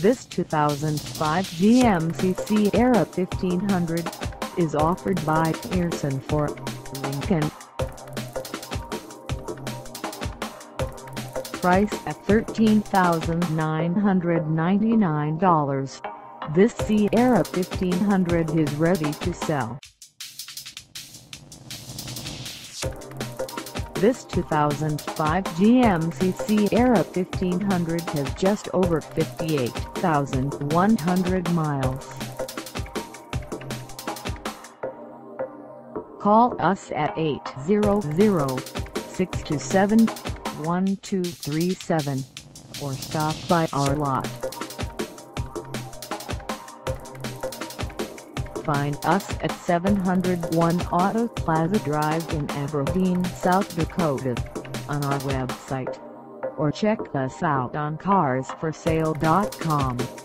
This 2005 GMC Sierra 1500 is offered by Pierson for Lincoln. Price at $13,999. This Sierra 1500 is ready to sell. This 2005 GMC Sierra 1500 has just over 58,100 miles. Call us at 800-627-1237 or stop by our lot. Find us at 701 Auto Plaza Drive in Aberdeen, South Dakota on our website or check us out on carsforsale.com.